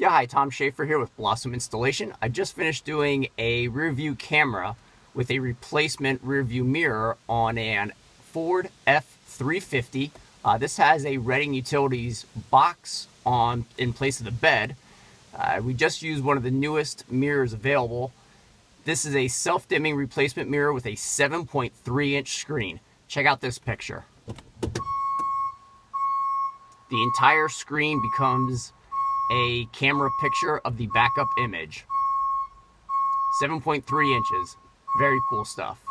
Yeah, hi, Tom Schaefer here with Blossom Installation. I just finished doing a rear view camera with a replacement rear view mirror on an Ford F350. Uh, this has a Reading Utilities box on in place of the bed. Uh, we just used one of the newest mirrors available. This is a self-dimming replacement mirror with a 7.3 inch screen. Check out this picture. The entire screen becomes a camera picture of the backup image. 7.3 inches. Very cool stuff.